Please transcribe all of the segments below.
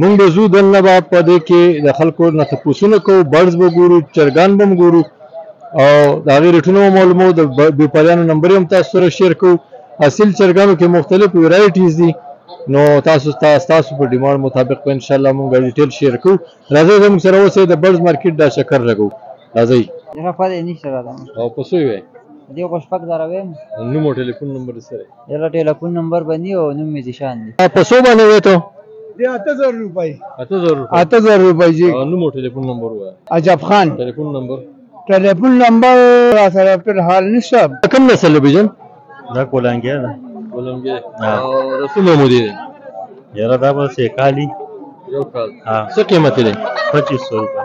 مونږ به زو دلنه به په دې کې د خلکو نه تپوسونه کوو برز به ګورو چرګان به ګورو او د هغې ریټونه به معلومو د بیوپاریانو نمبر هم تاسو سره شیر کوو اصل چرګانو کې مختلف ورایټیز دي نو تاسو تاسو په ډیماند مطابق به ان شاء الله مونږ ډیټیل شیر کوو راځئ زموږ سره اوسئ د برز مارکیټ دا چکر لګو راځئ نه پدې نشته راځم او پسوي وي دې خوشپک دروي نو مو ټلیفون نمبر سره یاره ټیلیفون نمبر به نی او نوم می ذیشان دی په څو باندې وې ته دی 8000 روپۍ 8000 روپۍ 8000 روپۍ جی نو مو ټلیفون نمبر وای عجب خان ټلیفون نمبر ټلیفون نمبر را سره په حال نشته کوم نسل به جن دا کولانګیا ده کولانګیا او رسومه مو دي یاره دا به سې کالی یو کال ها څه قیمت دی 2500 روپۍ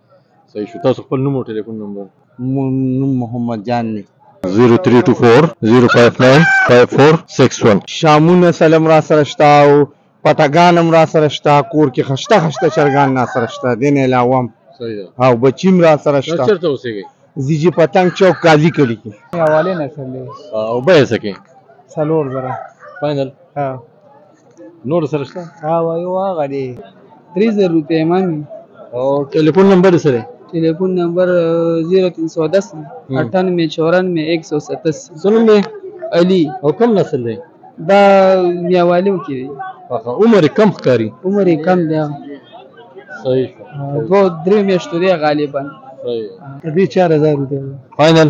صحیح شو تاسو خپل نوم او ټلیفون نمبر نوم محمد جان دی 0324059546 شامونه سلم را سره شته او پټګان هم را سره شته کور کې خشته خشته چرګان را سره شته دین علاوه هم او بچیم را سره شته چرته اوسېږي زیجی پتنګ چوک کالی کلی کې حواله نه سره او به سکه سلور زره فائنل ها نور سره شته ها وایو هغه دی 3000 روپے من او ټلیفون نمبر سره ټلیفون نمبر 0310 98 94 187 سنم دی علي او کم نسل دی دا میاوالیو کې دی هغه عمر کم ښکاری عمر کم دی صحیح دو درې میاشتو دی غالبا صحیح دې 4000 روپے فاینل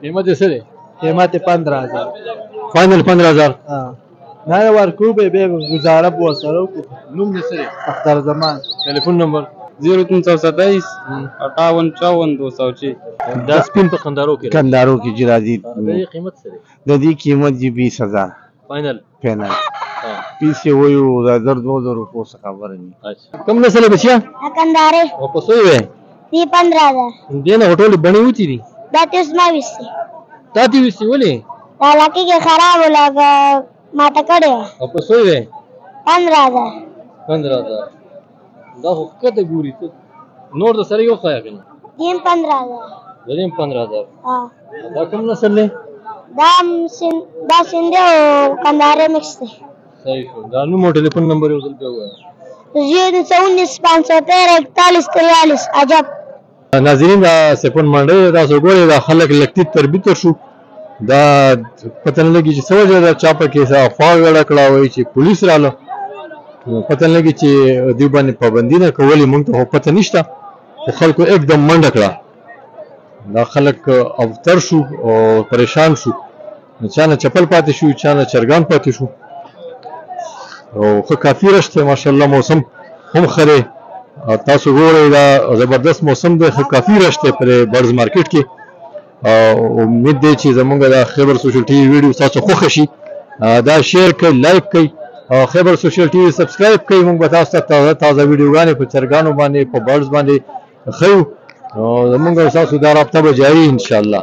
قیمت یې څه دی قیمت یې 15000 فاینل 15000 ها نه ورکو به به گزاره بو سره کو نوم یې څه دی اختر زمان ټلیفون نمبر 0327 5854 206 دا سپین په قندارو کې قندارو کې جرادي د قیمت څه دی د دې قیمت دی 20000 فاینل فاینل پیس یې وایو دا در دوه زره روپو څخه خبره دي کوم نسل یې بچیا کندهارې او په څو یې دی پندرا ده دې نه ټولې بڼې وتی دي دا ته اوس ما ویسي تا ته ویسي ولې دا لکه کې خراب ولاګه ما ته کړې او په څو یې پندرا ده پندرا ده دا خو کته ګوري ته نور د سره یو خای کنه دیم 15000 دیم 15000 ها دا کوم نسل دی دا سین دا سیند او کندهار مکس دی صحیح شو دا نو مو ټلیفون نمبر یو ځل په وایي 019 513 41 43 عجب ناظرین دا سپون منډه ده تاسو ګورئ دا خلک لکتیت تر بیتر شو دا پته نه لګي چې څه وجه ده چا په کې خوا وړه کړه وایي چې پولیس رااله پته نه لګي چې دوی باندې پابندي نه کولې مونږ ته خو پته نشته خو خلکو یکدم منډه کړه دا خلک اوتر شو او پریشان شو نه چا نه چپل پاتې شو چا نه چرګان پاتې شو او ښه کافي رش دی ماشاءالله موسم هم ښه دی تاسو ګورئ دا زبردست موسم دی ښه کافي رش دی په برز مارکیټ کې او امید دی چې زمونږ د خیبر سوشل ټي وي ویډیو تاسو خوښ شي دا شیر کړئ لایک کړئ او خیبر سوشل ټي وي سبسکرایب کړئ موږ به تاسو ته تازه تازه ویډیوګانې په چرګانو باندې په برز باندې ښیو زمونږ تاسو دا رابطه به جاري ان شاء الله